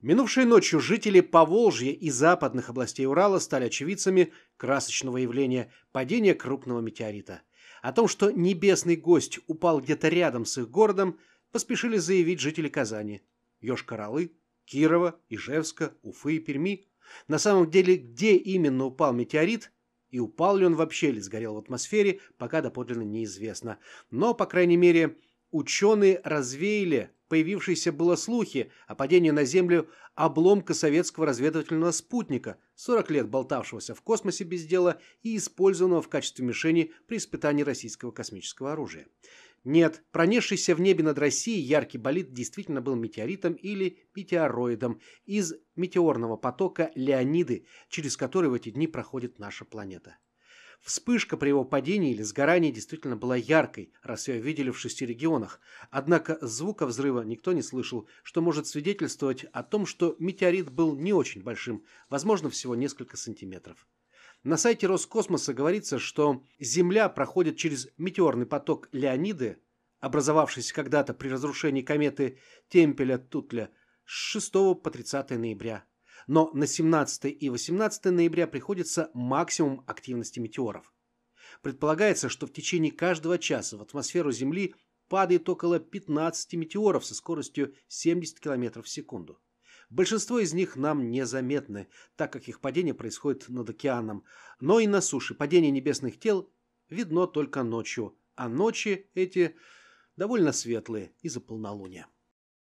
Минувшей ночью жители Поволжья и западных областей Урала стали очевидцами красочного явления падения крупного метеорита. О том, что небесный гость упал где-то рядом с их городом, поспешили заявить жители Казани, Йошкар-Олы, Кирова, Ижевска, Уфы и Перми. На самом деле, где именно упал метеорит и упал ли он вообще или сгорел в атмосфере, пока доподлинно неизвестно. Но, по крайней мере, ученые развеяли появившиеся было слухи о падении на Землю обломка советского разведывательного спутника, 40 лет болтавшегося в космосе без дела и использованного в качестве мишени при испытании российского космического оружия. Нет, пронесшийся в небе над Россией яркий болид действительно был метеоритом или метеороидом из метеорного потока Леониды, через который в эти дни проходит наша планета. Вспышка при его падении или сгорании действительно была яркой, раз ее видели в шести регионах. Однако звука взрыва никто не слышал, что может свидетельствовать о том, что метеорит был не очень большим, возможно, всего несколько сантиметров. На сайте Роскосмоса говорится, что Земля проходит через метеорный поток Леониды, образовавшийся когда-то при разрушении кометы Темпеля-Тутля с 6 по 30 ноября но на 17 и 18 ноября приходится максимум активности метеоров. Предполагается, что в течение каждого часа в атмосферу Земли падает около 15 метеоров со скоростью 70 км в секунду. Большинство из них нам незаметны, так как их падение происходит над океаном, но и на суше падение небесных тел видно только ночью, а ночи эти довольно светлые из-за полнолуния.